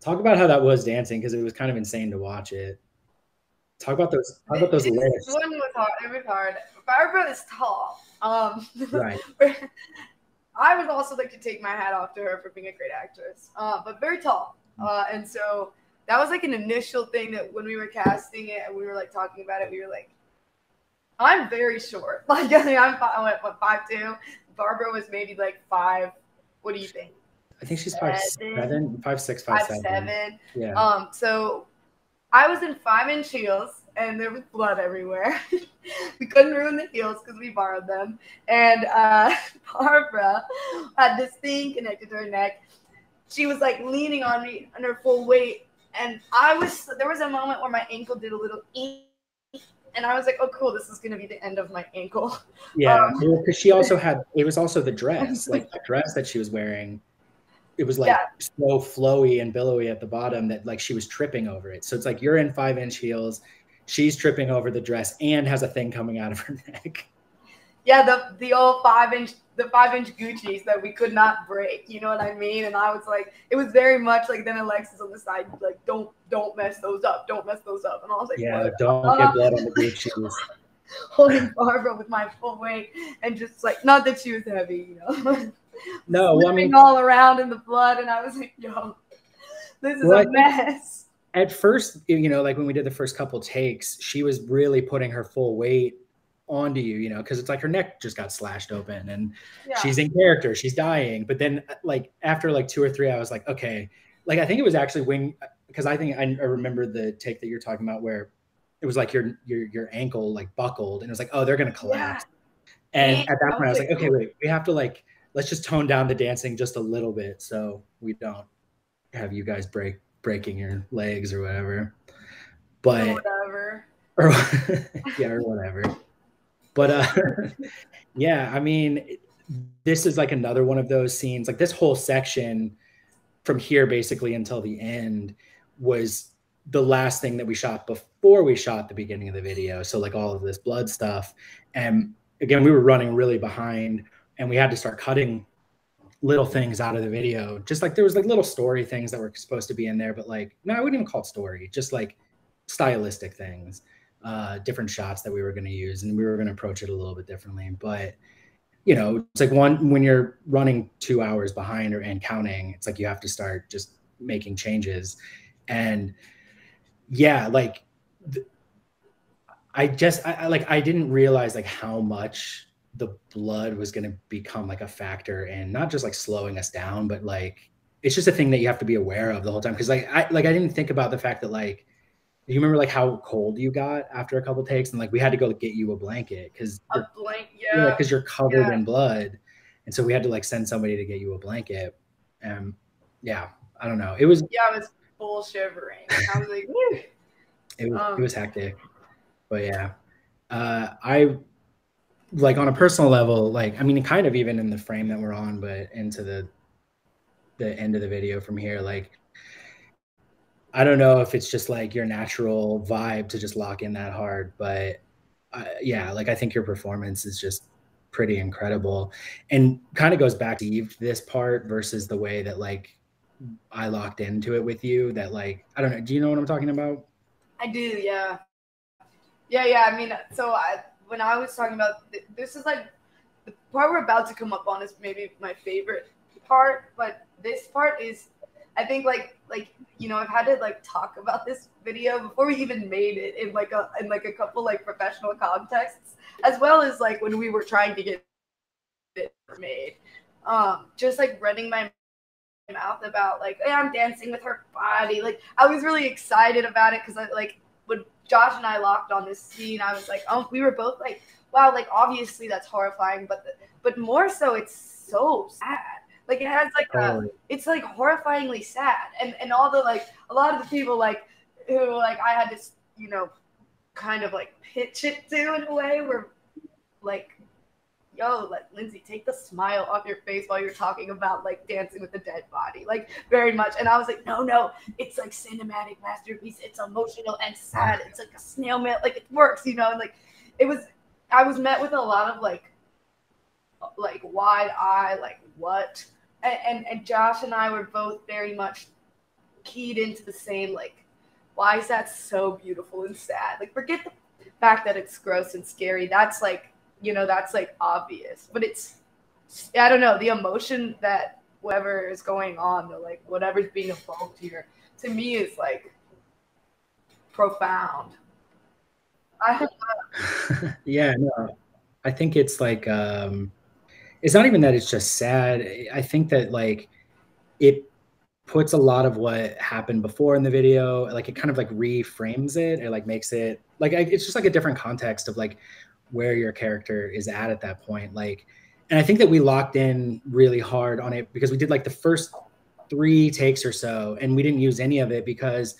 talk about how that was dancing because it was kind of insane to watch it. Talk about those. Talk about those lifts. One was hard. It was hard. Barbara is tall. Um, right. I would also like to take my hat off to her for being a great actress, uh, but very tall. Uh, and so that was like an initial thing that when we were casting it and we were like talking about it, we were like, I'm very short. Like, I mean, I'm five, what, what, five two. Barbara was maybe like five. What do you think? I think she's five seven, seven five six, five, five seven. seven. Yeah. Um. So I was in five inch heels and there was blood everywhere. we couldn't ruin the heels because we borrowed them. And uh, Barbara had this thing connected to her neck. She was like leaning on me under full weight. And I was, there was a moment where my ankle did a little and I was like, "Oh, cool! This is going to be the end of my ankle." Yeah, because um, she also had. It was also the dress, like the dress that she was wearing it was like yeah. so flowy and billowy at the bottom that like she was tripping over it. So it's like you're in five inch heels, she's tripping over the dress and has a thing coming out of her neck. Yeah, the the old five inch the five inch Gucci's that we could not break. You know what I mean? And I was like, it was very much like then Alexa on the side, like, don't don't mess those up, don't mess those up. And I was like, yeah, don't uh, get blood on the Gucci's. holding Barbara with my full weight and just like not that she was heavy, you know. no, well, I mean all around in the blood, and I was like, yo, this is well, a mess. At first, you know, like when we did the first couple takes, she was really putting her full weight onto you, you know, because it's like her neck just got slashed open and yeah. she's in character, she's dying. But then, uh, like after like two or three, I was like, okay, like I think it was actually when uh, because I think I, I remember the take that you're talking about where it was like your your your ankle like buckled and it was like, oh, they're gonna collapse. Yeah. And at that point, I was like, okay, wait, we have to like let's just tone down the dancing just a little bit so we don't have you guys break breaking your legs or whatever. But or whatever. Or yeah, or whatever. But uh yeah, I mean this is like another one of those scenes. Like this whole section from here basically until the end was the last thing that we shot before we shot the beginning of the video. So like all of this blood stuff. And again, we were running really behind and we had to start cutting little things out of the video. Just like there was like little story things that were supposed to be in there, but like no, I wouldn't even call it story, just like stylistic things, uh, different shots that we were going to use, and we were going to approach it a little bit differently. But you know, it's like one when you're running two hours behind or and counting, it's like you have to start just making changes. And yeah, like th- I just I, I like I didn't realize like how much the blood was going to become like a factor and not just like slowing us down, but like it's just a thing that you have to be aware of the whole time. Cause like I like I didn't think about the fact that like you remember like how cold you got after a couple takes and like we had to go get you a blanket because a blanket yeah because you're covered yeah. in blood. And so we had to like send somebody to get you a blanket. And yeah i don't know. It was yeah i was full shivering. I was like it was um, it was hectic. But yeah. Uh i like on a personal level, like I mean, kind of even in the frame that we're on, but into the the end of the video from here, like I don't know if it's just like your natural vibe to just lock in that hard, but uh, yeah, like I think your performance is just pretty incredible, and kind of goes back to this part versus the way that like I locked into it with you. That like I don't know. Do you know what I'm talking about? I do. Yeah. Yeah. Yeah. I mean, so I when I was talking about this is like the part we're about to come up on is maybe my favorite part, but this part is I think like like you know I've had to like talk about this video before we even made it in like a in like a couple like professional contexts as well as like when we were trying to get it made. Um, just like running my mouth about like hey, I'm dancing with her body. Like I was really excited about it because I like Josh and I locked on this scene, I was like, oh, we were both like, wow, like obviously that's horrifying, but the, but more so, it's so sad. Like it has like a, it's like horrifyingly sad, and and all the like a lot of the people like who like I had to you know kind of like pitch it to in a way were like yo, like Lindsey, take the smile off your face while you're talking about like dancing with a dead body, like very much. And I was like, no, no, it's like cinematic masterpiece. It's emotional and sad. It's like a snail mail. Like it works, you know. And like it was, I was met with a lot of like, like wide eye, like what? And, and and Josh and I were both very much keyed into the same like, why is that so beautiful and sad? Like forget the fact that it's gross and scary. That's like you know that's like obvious. But it's i don't know the emotion that whatever is going on the like whatever's being evoked here to me is like profound. I yeah no. I think it's like um it's not even that it's just sad. I think that like it puts a lot of what happened before in the video like it kind of like reframes it it like makes it like it's just like a different context of like where your character is at at that point like and i think that we locked in really hard on it because we did like the first three takes or so and we didn't use any of it because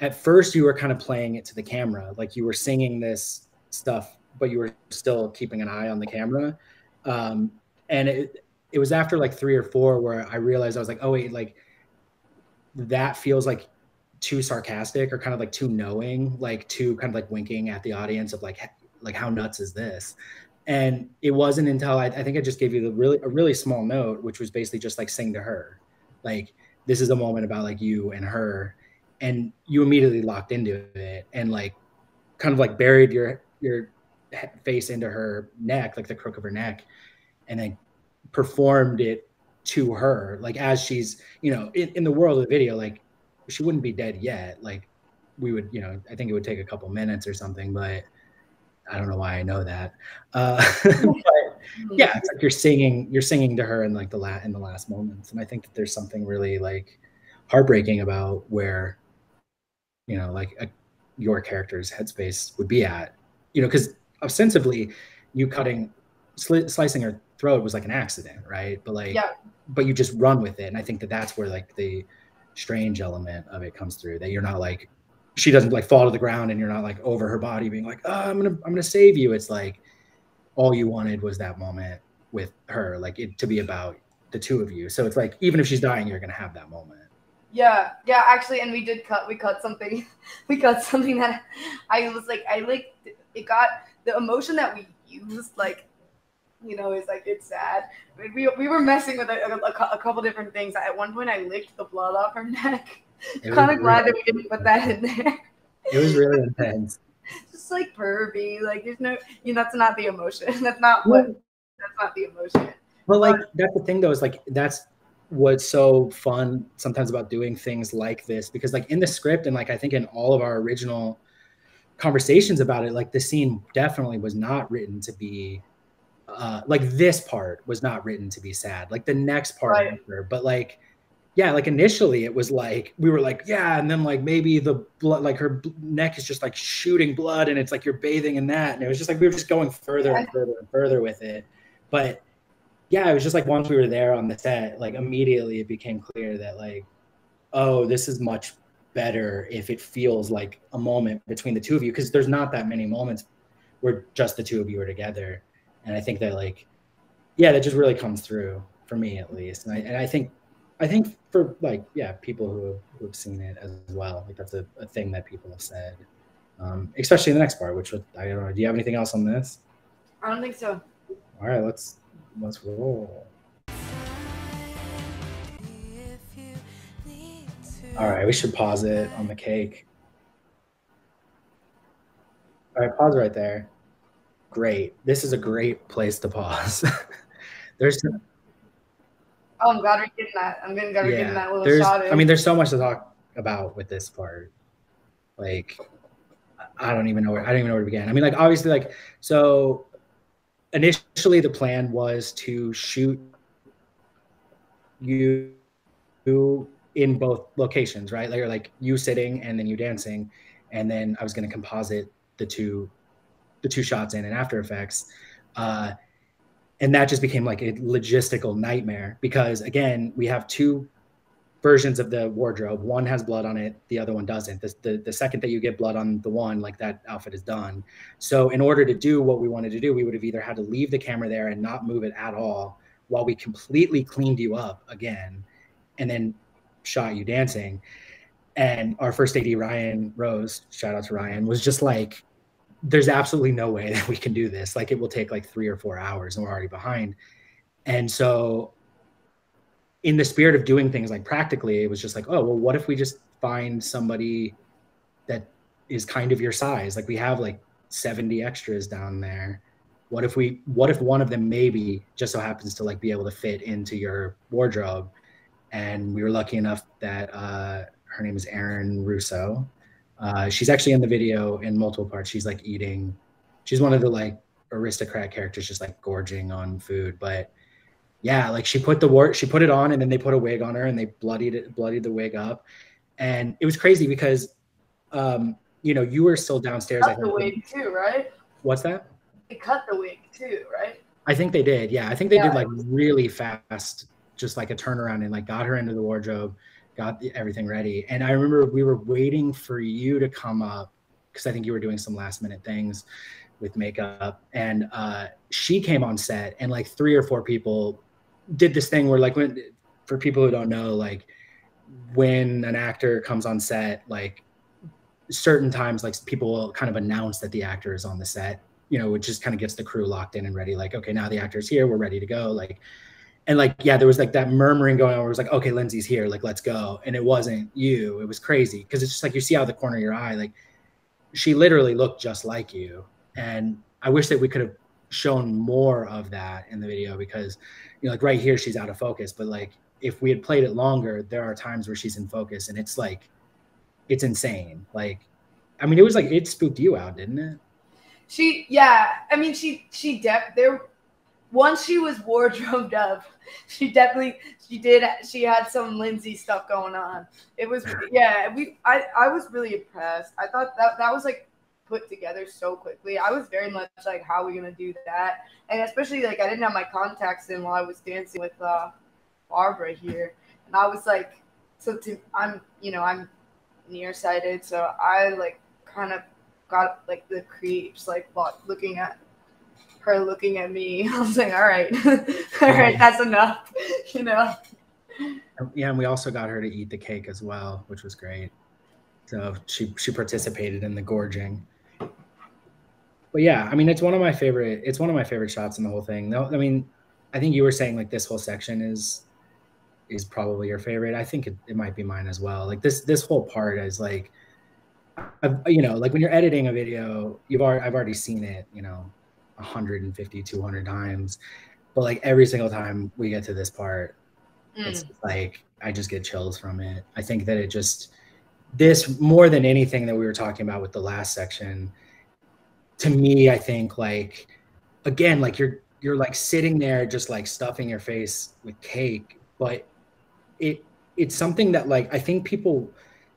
at first you were kind of playing it to the camera like you were singing this stuff but you were still keeping an eye on the camera. Um, and it, it was after like three or four where i realized i was like oh wait like that feels like too sarcastic or kind of like too knowing like too kind of like winking at the audience of like like how nuts is this? And it wasn't until I, I think i just gave you the really a really small note which was basically just like sing to her. Like this is a moment about like you and her. And you immediately locked into it and like kind of like buried your your face into her neck like the crook of her neck and then performed it to her. Like as she's you know in, in the world of the video like she wouldn't be dead yet. Like we would you know i think it would take a couple minutes or something but I don't know why I know that. Uh, but yeah, it's like you're singing, you're singing to her in like the la- in the last moments, and I think that there's something really like heartbreaking about where, you know, like a, your character's headspace would be at, you know, because ostensibly, you cutting, sli- slicing her throat was like an accident, right? But like, yeah. but you just run with it, and I think that that's where like the strange element of it comes through that you're not like she doesn't like fall to the ground and you're not like over her body being like, oh, I'm gonna I'm gonna save you. It's like all you wanted was that moment with her, like it to be about the two of you. So it's like even if she's dying, you're gonna have that moment. Yeah, yeah, actually, and we did cut. We cut something. We cut something that I was like, I like it got the emotion that we used, like you know, is like it's sad. We, we were messing with a, a, a couple different things. At one point, I licked the blood off her neck kind of glad that we didn't put that in there. It was really intense. Just like pervy, like there's no, you know, that's not the emotion. That's not what. That's not the emotion. But like that's the thing though is like that's what's so fun sometimes about doing things like this because like in the script and like I think in all of our original conversations about it, like the scene definitely was not written to be uh like this part was not written to be sad. Like the next part, right. but like yeah, like initially it was like we were like, yeah, and then like maybe the blood, like her neck is just like shooting blood, and it's like you're bathing in that, and it was just like we were just going further and further and further with it. But yeah, it was just like once we were there on the set, like immediately it became clear that like, oh, this is much better if it feels like a moment between the two of you because there's not that many moments where just the two of you are together, and I think that like, yeah, that just really comes through for me at least, and I, and I think I think for like yeah, people who have, who have seen it as well, like that's a, a thing that people have said, um, especially in the next part. Which would, I don't know. Do you have anything else on this? I don't think so. All right, let's let's roll. All right, we should pause it on the cake. All right, pause right there. Great. This is a great place to pause. there's Oh, I'm glad we're getting that. I'm glad we're yeah, getting that little there's, shot. In. I mean, there's so much to talk about with this part. Like, I don't even know where I don't even know where to begin. I mean, like obviously, like so initially the plan was to shoot you in both locations, right? Like, like you sitting and then you dancing, and then I was going to composite the two, the two shots in in After Effects. Uh, and that just became like a logistical nightmare because again we have two versions of the wardrobe. One has blood on it the other one doesn't. The, the, the second that you get blood on the one like that outfit is done. So in order to do what we wanted to do we would have either had to leave the camera there and not move it at all while we completely cleaned you up again and then shot you dancing. And our first AD Ryan Rose shout out to Ryan was just like there's absolutely no way that we can do this. Like it will take like three or four hours and we're already behind. And so in the spirit of doing things like practically, it was just like, oh, well, what if we just find somebody that is kind of your size? Like we have like 70 extras down there. What if we what if one of them maybe just so happens to like be able to fit into your wardrobe? And we were lucky enough that uh her name is Erin Russo uh, she's actually in the video in multiple parts. She's like eating. She's one of the like aristocrat characters, just like gorging on food. But yeah, like she put the war, she put it on, and then they put a wig on her, and they bloodied it, bloodied the wig up, and it was crazy because, um, you know, you were still downstairs. Cut the wig too, right? What's that? They cut the wig too, right? I think they did. Yeah, I think they yeah. did like really fast, just like a turnaround, and like got her into the wardrobe got everything ready. And I remember we were waiting for you to come up because I think you were doing some last minute things with makeup. And uh, she came on set, and like three or four people did this thing where, like, when for people who don't know, like when an actor comes on set, like certain times, like people will kind of announce that the actor is on the set. You know, it just kind of gets the crew locked in and ready. Like, okay, now the actor's here, we're ready to go. Like, and like yeah there was like that murmuring going on where it was like okay lindsey's here like let's go. And it wasn't you. It was crazy because it's just like you see out of the corner of your eye like she literally looked just like you. And i wish that we could have shown more of that in the video because you know like right here she's out of focus. But like if we had played it longer there are times where she's in focus and it's like it's insane. Like i mean it was like it spooked you out didn't it? She yeah. I mean she she def there once she was wardrobed up, she definitely she did she had some Lindsey stuff going on. It was yeah, we I I was really impressed. I thought that that was like put together so quickly. I was very much like, how are we gonna do that? And especially like I didn't have my contacts in while I was dancing with uh Barbara here, and I was like, so to I'm you know I'm nearsighted, so I like kind of got like the creeps like looking at her looking at me. I was like, all right, all right, that's enough, you know. Yeah, and we also got her to eat the cake as well, which was great. So she she participated in the gorging. But yeah, I mean, it's one of my favorite. It's one of my favorite shots in the whole thing. No, I mean, I think you were saying like this whole section is is probably your favorite. I think it, it might be mine as well. Like this this whole part is like, I've, you know, like when you're editing a video, you've already I've already seen it, you know, 150 200 times but like every single time we get to this part mm. it's like i just get chills from it i think that it just this more than anything that we were talking about with the last section to me i think like again like you're you're like sitting there just like stuffing your face with cake but it it's something that like i think people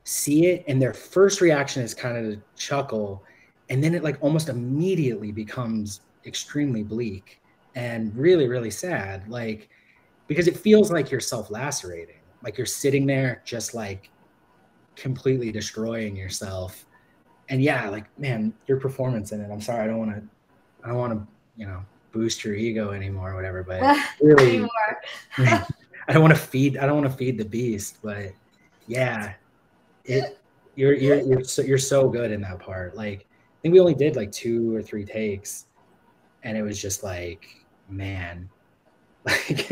see it and their first reaction is kind of to chuckle and then it like almost immediately becomes extremely bleak and really really sad like because it feels like you're self-lacerating like you're sitting there just like completely destroying yourself. And yeah like man your performance in it i'm sorry i don't want to i don't want to you know boost your ego anymore or whatever but really i don't want to feed i don't want to feed the beast but yeah it you're you're you're so, you're so good in that part. Like i think we only did like two or three takes and it was just like, man, like,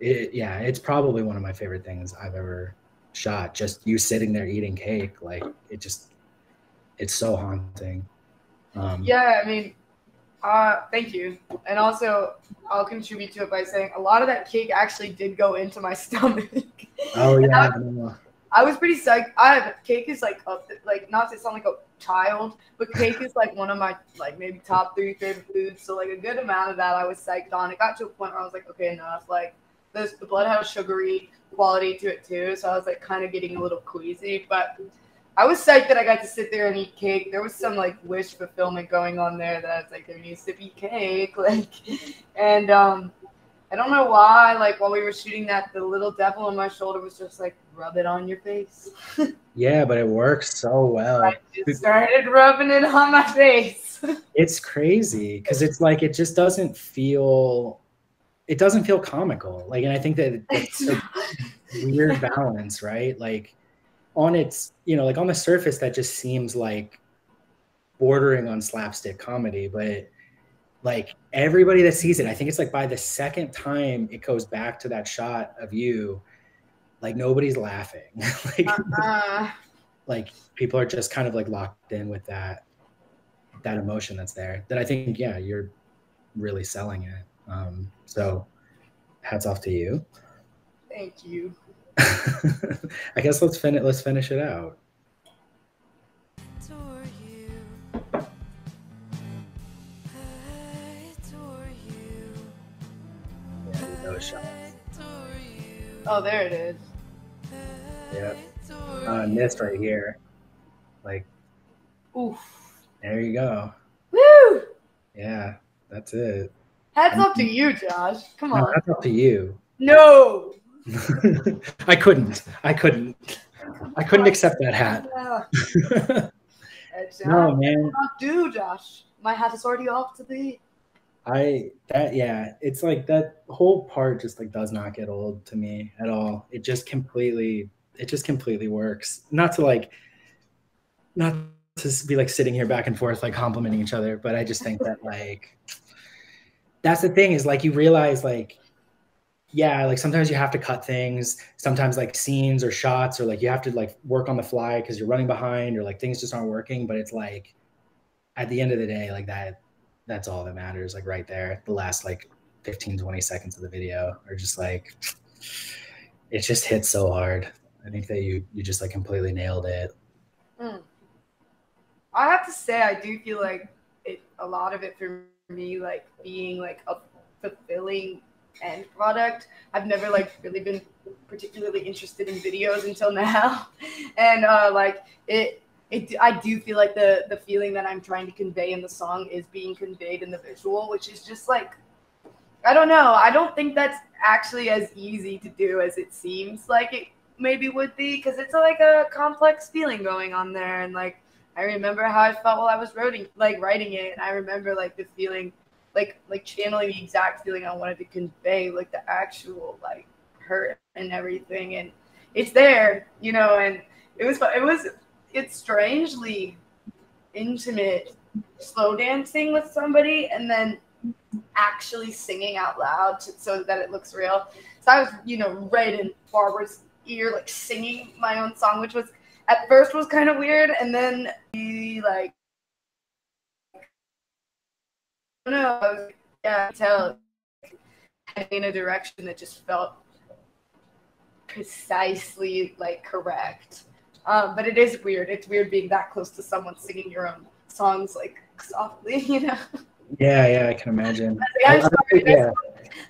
it, yeah, it's probably one of my favorite things I've ever shot. Just you sitting there eating cake, like it just, it's so haunting. Um, yeah, I mean, Uh, thank you. And also, I'll contribute to it by saying a lot of that cake actually did go into my stomach. Oh yeah. I was pretty psyched. I have cake is like up, like not to sound like a child, but cake is like one of my like maybe top three favorite foods. So like a good amount of that I was psyched on. It got to a point where I was like, okay, enough. Like this, the blood had a sugary quality to it too, so I was like kind of getting a little queasy. But I was psyched that I got to sit there and eat cake. There was some like wish fulfillment going on there that I was like there needs to be cake, like, and um, I don't know why. Like while we were shooting that, the little devil on my shoulder was just like, rub it on your face. yeah, but it works so well. I just started rubbing it on my face. it's crazy because it's like it just doesn't feel. It doesn't feel comical. Like, and I think that it's a weird balance, right? Like on its, you know, like on the surface, that just seems like bordering on slapstick comedy, but like everybody that sees it, I think it's like by the second time it goes back to that shot of you, like nobody's laughing. like, uh-uh. like people are just kind of like locked in with that that emotion that's there. That I think, yeah, you're really selling it. Um, so hats off to you. Thank you. I guess let's finish let's finish it out. Oh, there it is. Yep. Uh, mist right here. Like, oof. There you go. Woo! Yeah, that's it. Hats up to you, Josh. Come on. No, hats up to you. No. I couldn't. I couldn't. I couldn't accept that hat. no, man. Do, Josh. My hat is already off to the I that yeah, it's like that whole part just like does not get old to me at all. It just completely it just completely works. Not to like not to be like sitting here back and forth like complimenting each other, but I just think that like that's the thing is like you realize like yeah, like sometimes you have to cut things, sometimes like scenes or shots or like you have to like work on the fly because you're running behind or like things just aren't working, but it's like at the end of the day like that that's all that matters like right there the last like 15 20 seconds of the video are just like it just hits so hard. I think that you you just like completely nailed it. Mm. i have to say i do feel like it a lot of it for me like being like a fulfilling end product. I've never like really been particularly interested in videos until now. And uh like it it, I do feel like the the feeling that I'm trying to convey in the song is being conveyed in the visual, which is just like I don't know. I don't think that's actually as easy to do as it seems like it maybe would be because it's like a complex feeling going on there. And like I remember how I felt while I was writing like writing it. And I remember like the feeling like like channeling the exact feeling I wanted to convey like the actual like hurt and everything. And it's there you know and it was it was it's strangely intimate slow dancing with somebody and then actually singing out loud to, so that it looks real. So I was, you know, right in Barbara's ear, like singing my own song, which was at first was kind of weird, and then he like, I don't know, yeah, tell in a direction that just felt precisely like correct. Um, but it is weird. It's weird being that close to someone singing your own songs like softly, you know. Yeah, yeah, I can imagine. I am sorry. There's, yeah.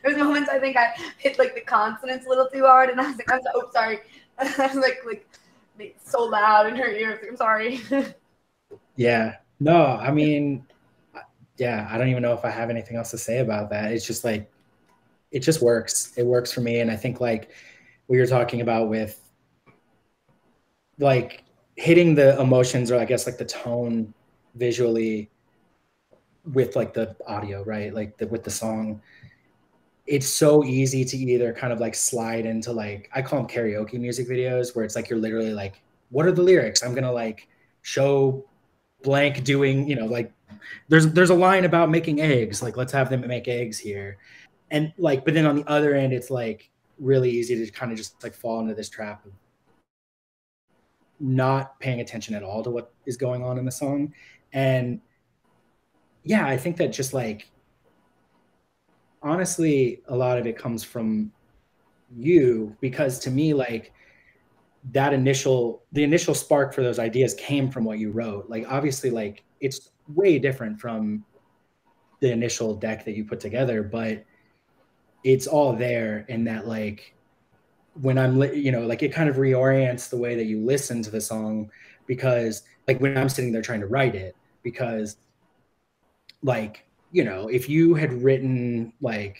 there's moments I think I hit like the consonants a little too hard, and I was like, I'm so, oh, sorry. I was like, like so loud in her ears. I'm sorry. yeah. No, I mean, yeah, I don't even know if I have anything else to say about that. It's just like, it just works. It works for me, and I think like we were talking about with like hitting the emotions or I guess like the tone visually with like the audio, right? Like the, with the song, it's so easy to either kind of like slide into like I call them karaoke music videos where it's like you're literally like, what are the lyrics? I'm gonna like show blank doing, you know, like there's there's a line about making eggs, like let's have them make eggs here. And like, but then on the other end, it's like really easy to kind of just like fall into this trap of not paying attention at all to what is going on in the song and yeah, I think that just like honestly, a lot of it comes from you because to me, like that initial the initial spark for those ideas came from what you wrote. Like obviously, like it's way different from the initial deck that you put together, but it's all there in that like when I'm li- you know like it kind of reorients the way that you listen to the song because like when I'm sitting there trying to write it because like you know if you had written like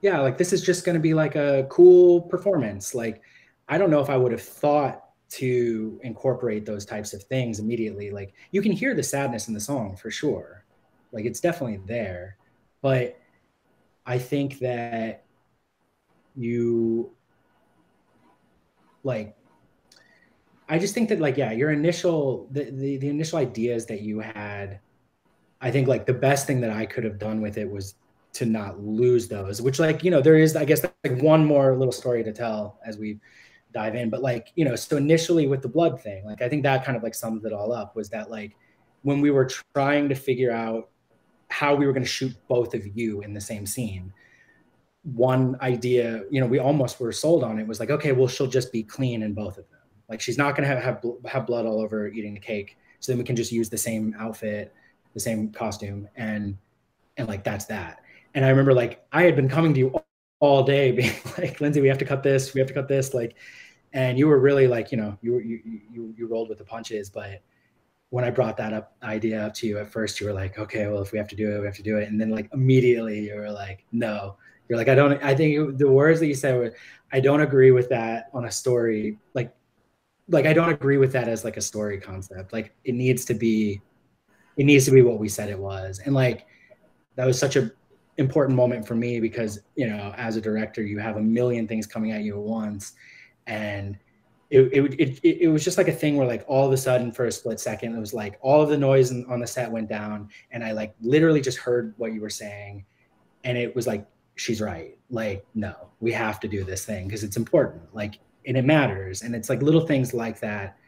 yeah like this is just going to be like a cool performance like I don't know if I would have thought to incorporate those types of things immediately like you can hear the sadness in the song for sure like it's definitely there but I think that you like I just think that like yeah, your initial the, the the initial ideas that you had, I think like the best thing that I could have done with it was to not lose those. Which like you know there is I guess like one more little story to tell as we dive in. But like you know so initially with the blood thing, like I think that kind of like sums it all up was that like when we were trying to figure out how we were going to shoot both of you in the same scene one idea you know we almost were sold on it was like okay well she'll just be clean in both of them like she's not going to have, have have blood all over eating the cake. So then we can just use the same outfit, the same costume, and and like that's that. And I remember like I had been coming to you all day, being like, Lindsey, we have to cut this, we have to cut this, like, and you were really like, you know, you you you you rolled with the punches, but when I brought that up idea up to you at first, you were like, okay, well, if we have to do it, we have to do it. And then like immediately you were like, no, you're like, I don't, I think the words that you said were, I don't agree with that on a story. Like like I don't agree with that as like a story concept. Like it needs to be it needs to be what we said it was. And like that was such a important moment for me because, you know, as a director, you have a million things coming at you at once and it, it, it, it was just like a thing where like all of a sudden for a split second it was like all of the noise on the set went down and i like literally just heard what you were saying and it was like she's right like no we have to do this thing because it's important like and it matters. And it's like little things like that.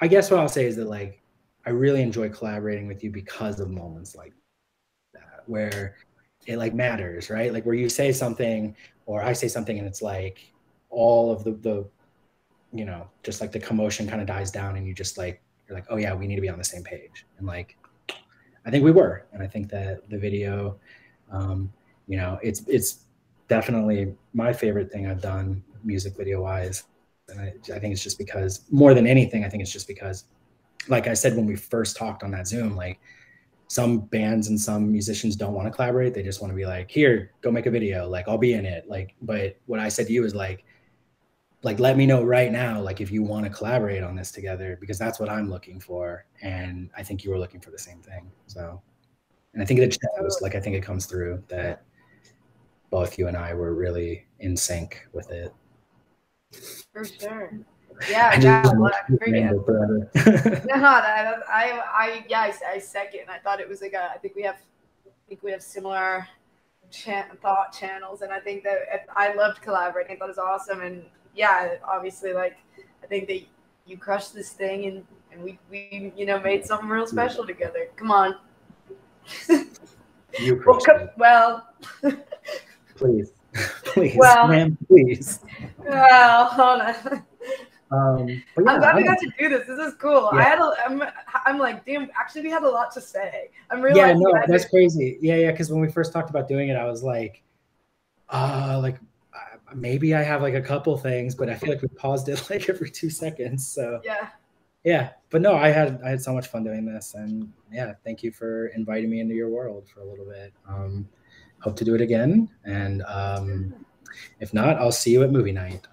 I guess what I'll say is that like I really enjoy collaborating with you because of moments like that where it like matters, right? Like where you say something or I say something and it's like all of the the you know, just like the commotion kind of dies down and you just like you're like, oh yeah, we need to be on the same page. And like I think we were. And I think that the video um, you know, it's it's definitely my favorite thing I've done music video wise. And I, I, think it's just because more than anything, I think it's just because, like I said when we first talked on that Zoom, like some bands and some musicians don't want to collaborate. They just want to be like, here, go make a video. Like I'll be in it. Like, but what I said to you is like, like let me know right now, like if you want to collaborate on this together, because that's what I'm looking for. And I think you were looking for the same thing. So, and I think it shows. Oh. Like I think it comes through that both you and I were really in sync with it. For sure. Yeah, I yeah. Well, no, I, I, I, yeah, I, I second. I thought it was like a. I think we have, I think we have similar thought channels, and I think that I loved collaborating. I thought it was awesome, and yeah, obviously, like I think that you crushed this thing, and and we we you know made something real special together. Come on. You well, well please, please, well, ma'am, please. Well, hold on. Um, yeah, I'm glad we got to do this. This is cool. Yeah. I had a, I'm, I'm like, damn. Actually, we had a lot to say. I'm really. Yeah, no, that's crazy. Yeah, yeah. Because when we first talked about doing it, I was like, uh, like uh, maybe I have like a couple things, but I feel like we paused it like every two seconds. So yeah, yeah. But no, I had I had so much fun doing this, and yeah, thank you for inviting me into your world for a little bit. Um, hope to do it again. And um, if not, I'll see you at movie night.